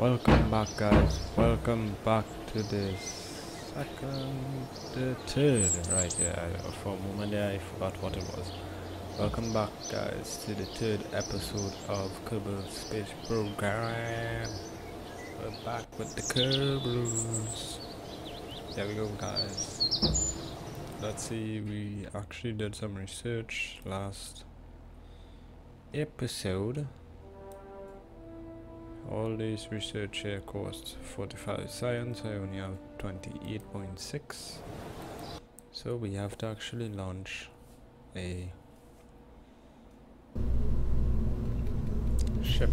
Welcome back guys, welcome back to the second, the third, right yeah, for a moment there I forgot what it was. Welcome back guys to the third episode of Kerbal Space Program. We're back with the Kerbals. There we go guys. Let's see, we actually did some research last episode all these research here costs 45 science, I only have 28.6. So we have to actually launch a ship.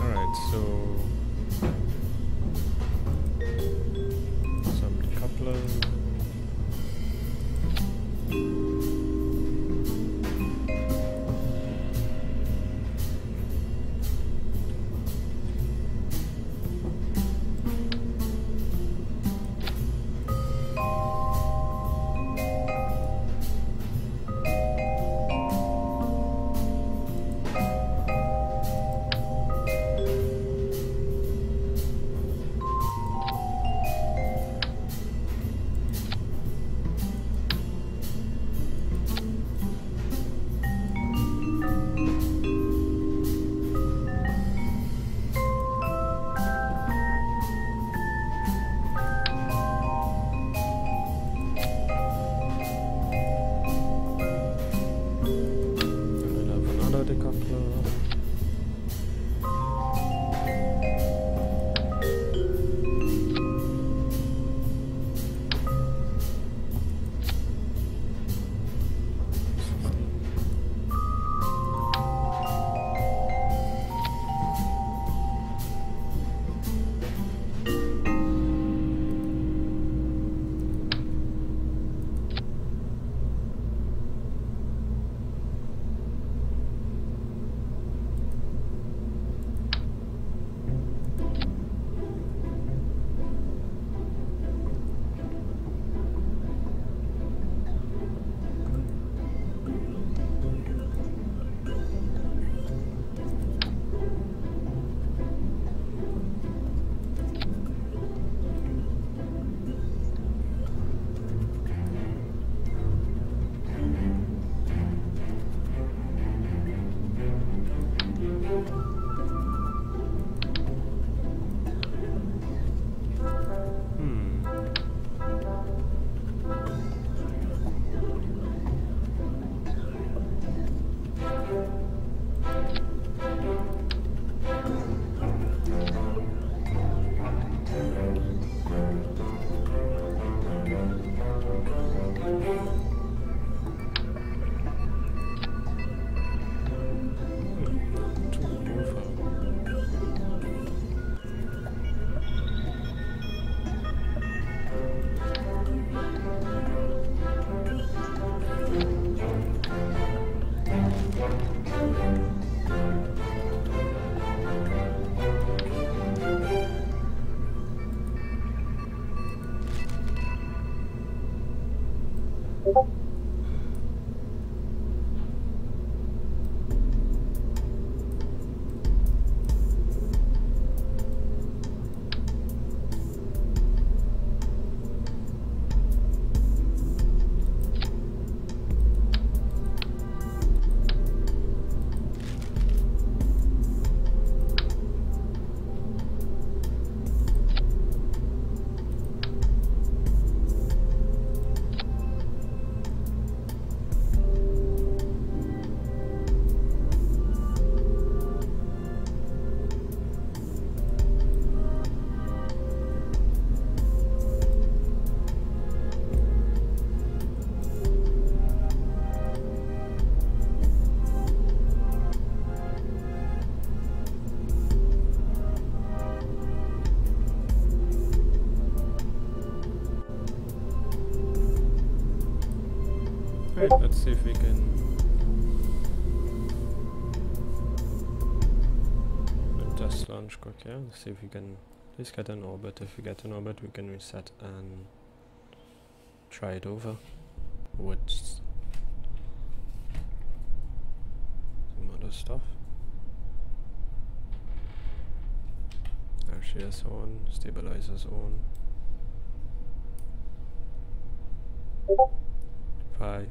Alright, so see if we can test launch quick, yeah? Let's see if we can least get an orbit. If we get an orbit, we can reset and try it over with some other stuff. RCS on, stabilizers on. Five,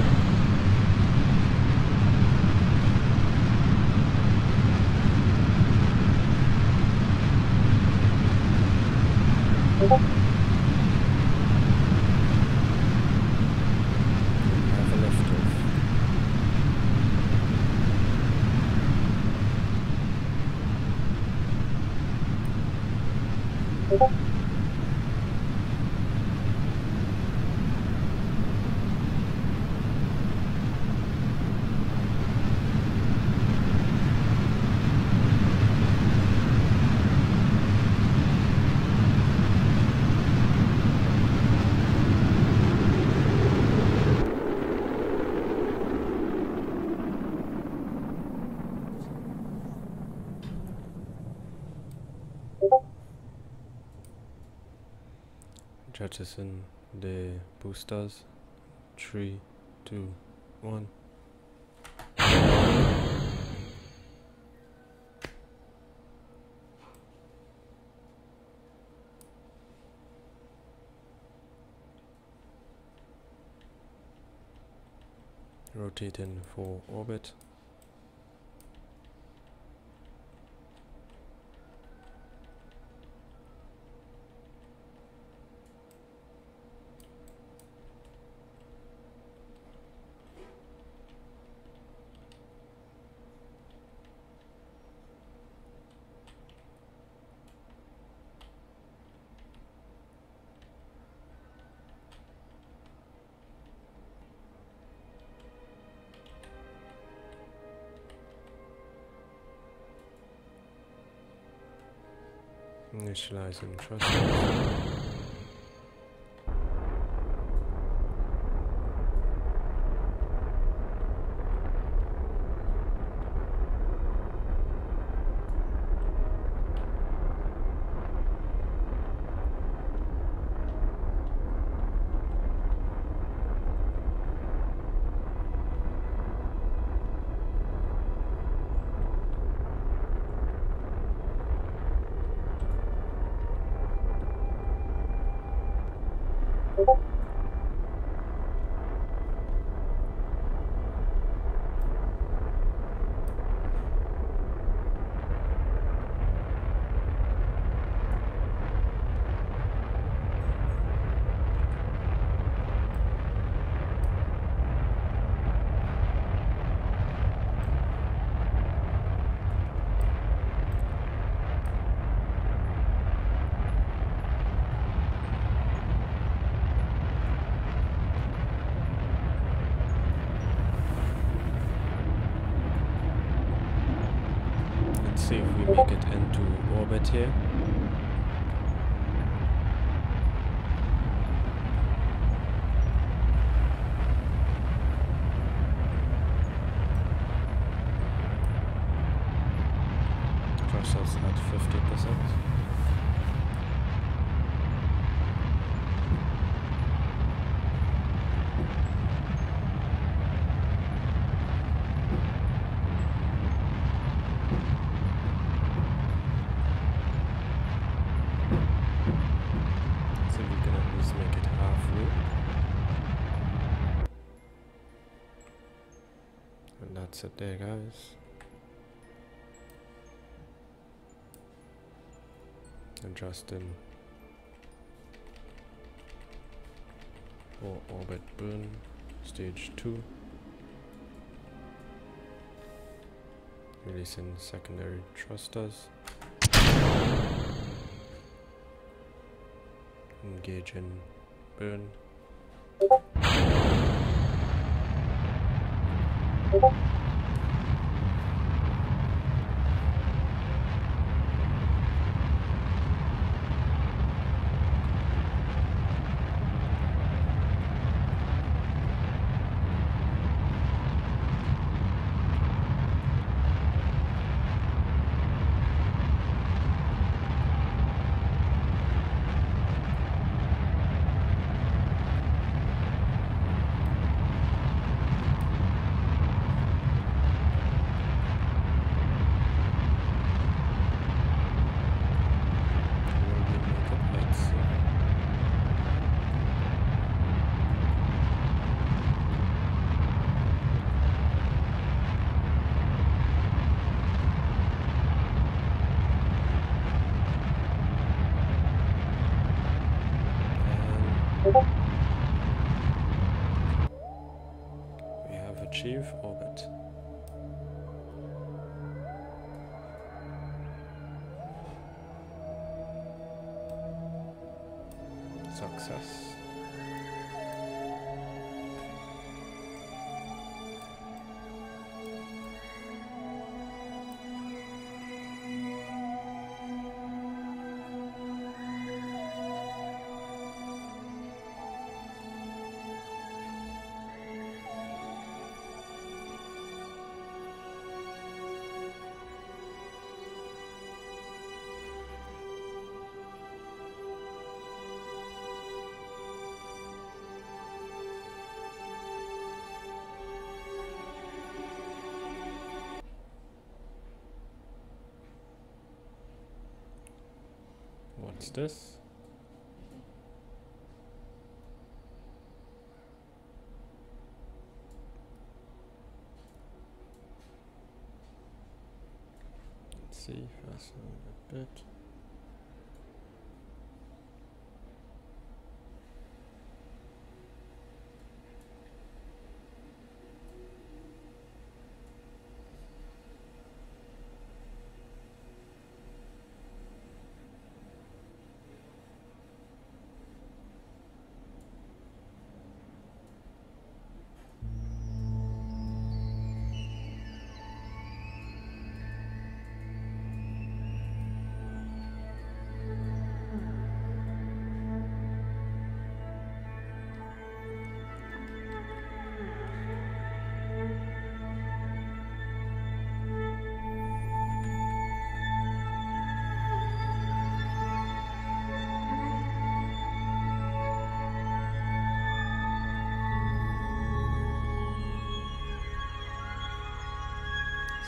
Jettison the boosters. Three, two, one. Rotating for orbit. Initializing trust. It into orbit here. Thrusters at 50%. That's it there guys. And adjusting for orbit burn stage 2 releasing secondary thrusters engaging burn Achieve orbit. Success. What's this?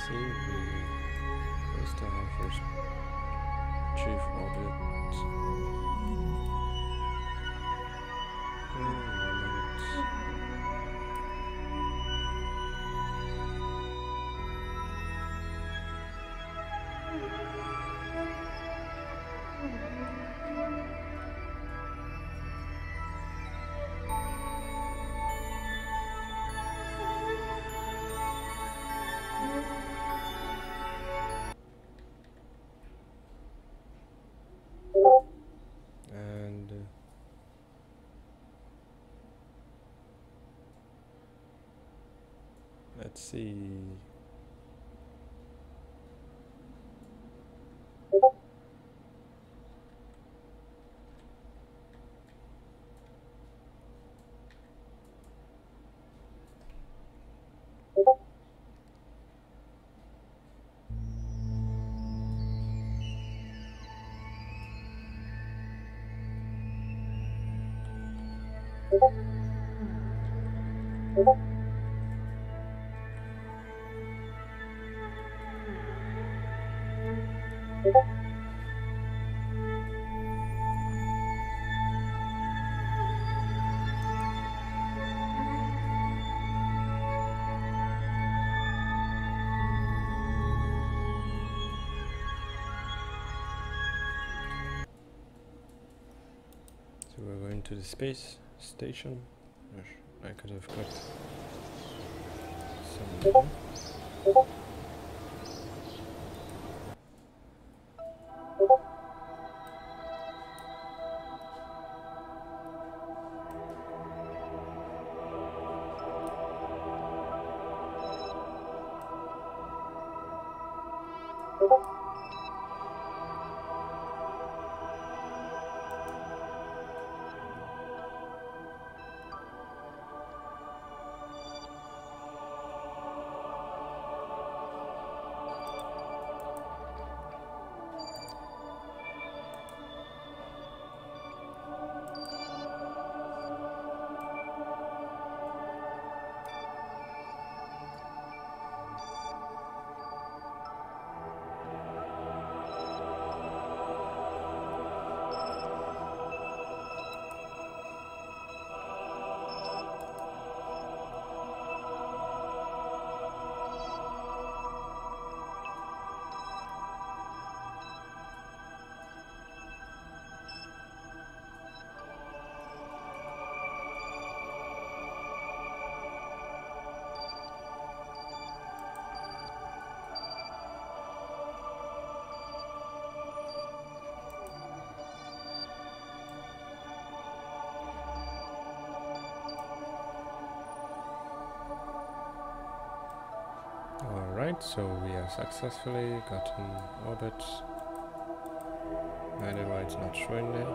See, we first our first chief orbit. One hmm. Let's see. So the space station. I could have clicked some. Alright, so we have successfully gotten orbit. I know why it's not showing there.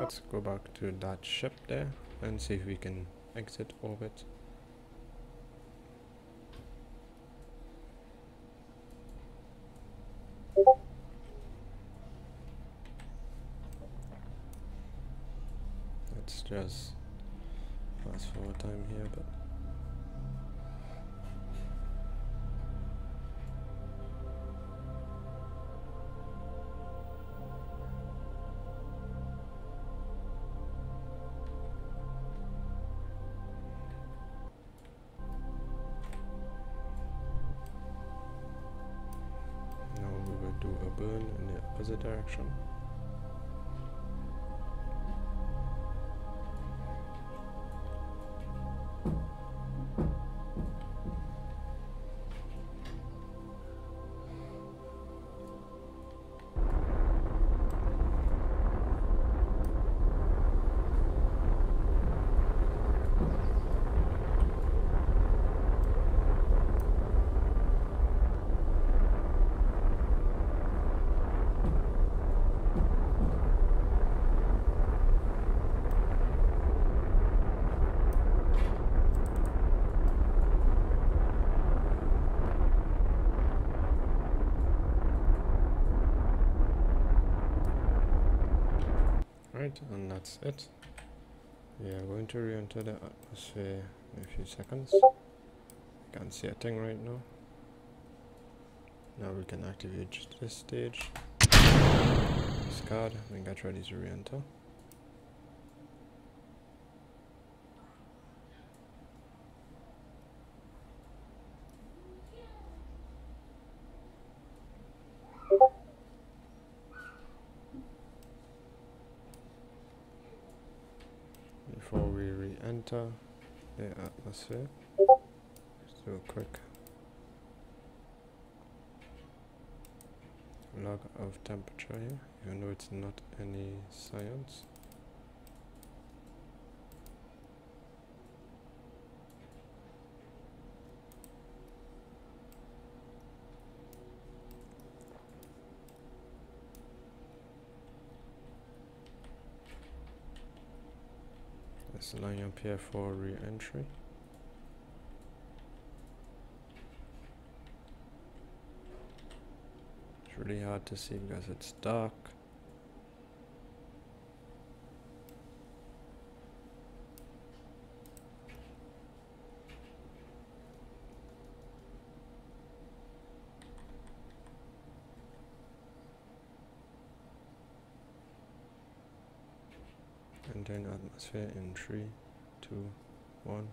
Let's go back to that ship there and see if we can exit orbit. Let's just fast forward time here, but now we will do a burn in the opposite direction. And that's it. We are going to re-enter the atmosphere in a few seconds. Can't see a thing right now. Now we can activate this stage. Discard and get ready to re-enter. Before we re-enter the atmosphere. Just do a quick log of temperature here, even though it's not any science. Let's line up here for re-entry. It's really hard to see because it's dark. Change atmosphere in 3, 2, 1.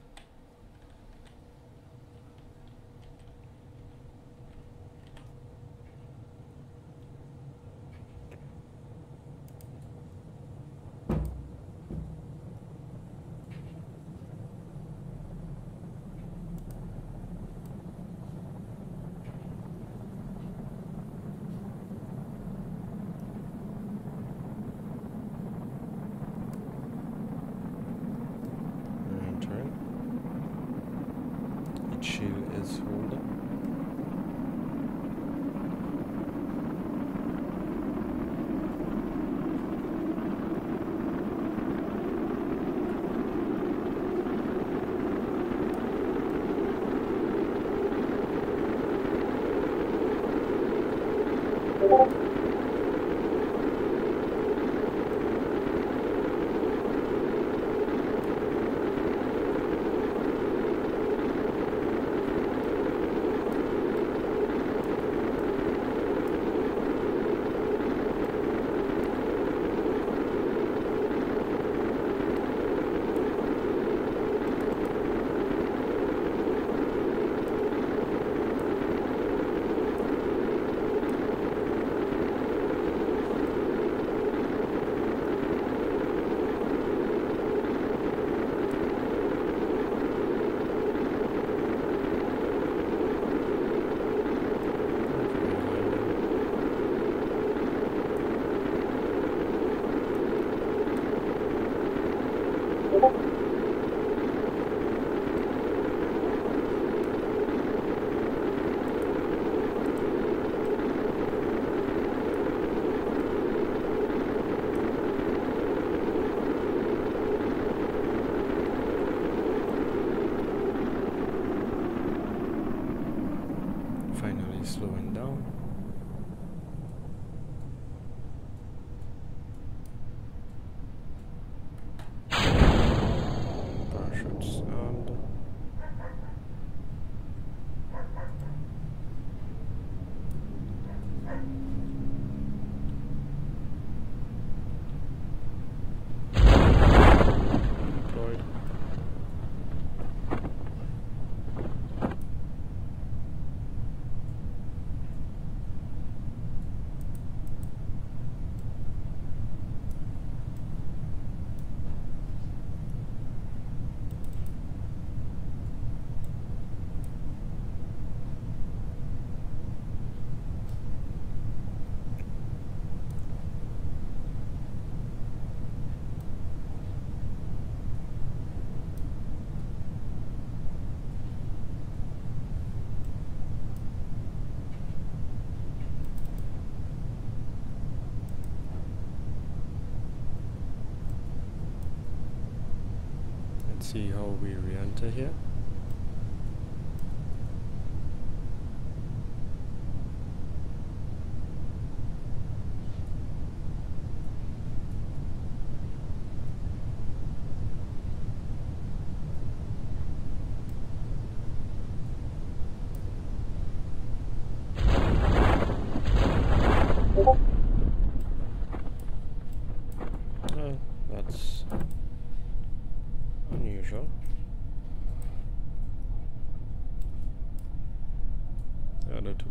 See how we re-enter here.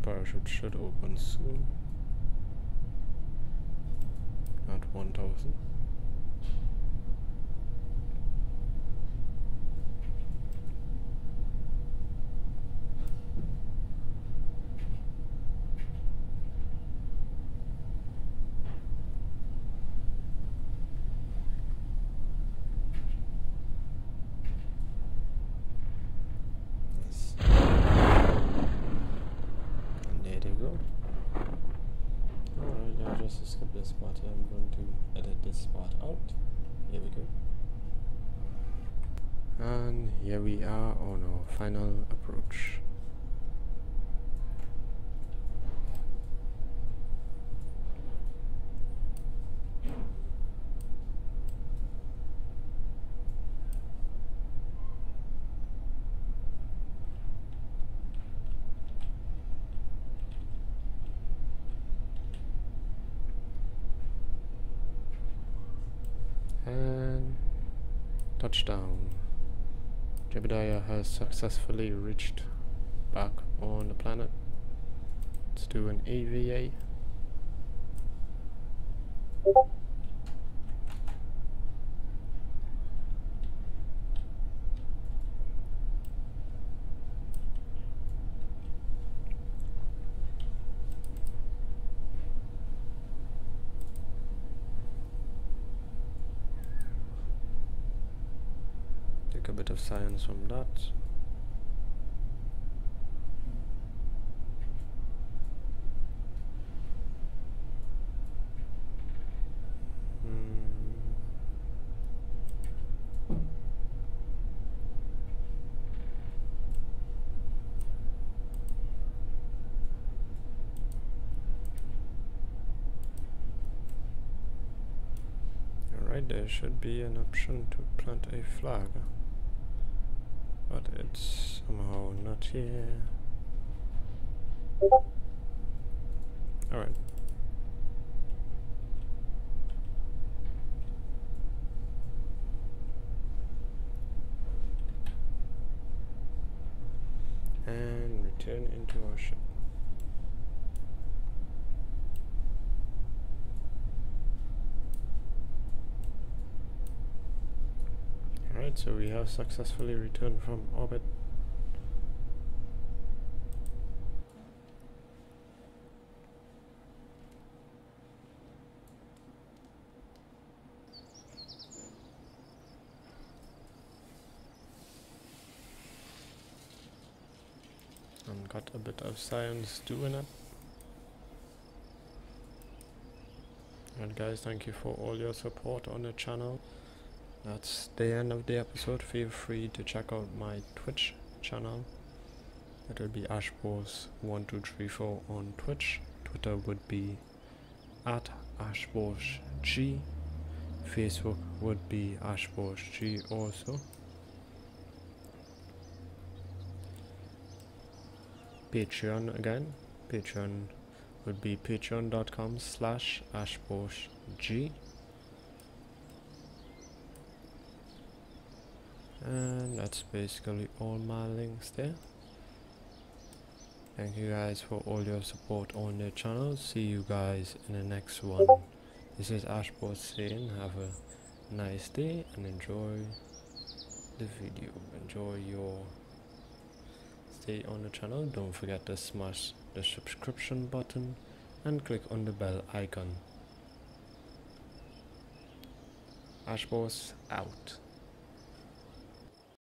Parachute should open soon. At 1000. And here we are on our final approach successfully reached back on the planet. Let's do an EVA. A bit of science from that. Hmm. There should be an option to plant a flag but it's somehow not here. Alright. And return into our ship. Alright, so we have successfully returned from orbit. And got a bit of science doing it. And guys, thank you for all your support on the channel that's the end of the episode. Feel free to check out my Twitch channel. It will be ashboss1234 on Twitch. Twitter would be at ashbossg. Facebook would be ashbossg also. Patreon again. Patreon would be patreon.com slash ashbossg. And that's basically all my links there. Thank you guys for all your support on the channel. See you guys in the next one. This is ashboss saying have a nice day and enjoy the video. Enjoy your stay on the channel. Don't forget to smash the subscription button and click on the bell icon. Ashboss out